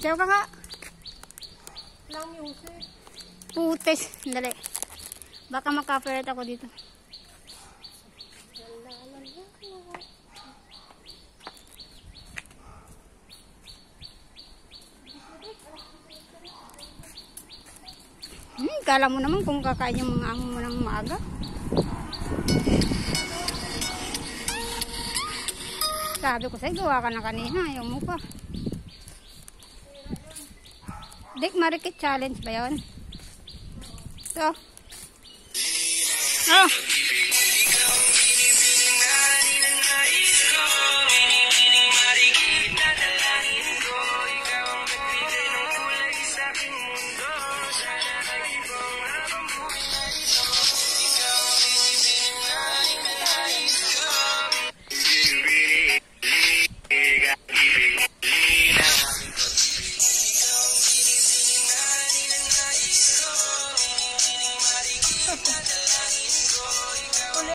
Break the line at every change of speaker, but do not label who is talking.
Diyaw ka nga.
Lang music.
Putes. Dali. Baka maka-copyright ako dito. Hmm, kala mo naman kung kakain yung mga amo mo ng maaga. Sabi ko sa'yo, gawa ka na kanina. Ayaw mo pa. Dick Marikit Challenge ba yun? So. Oh. da da da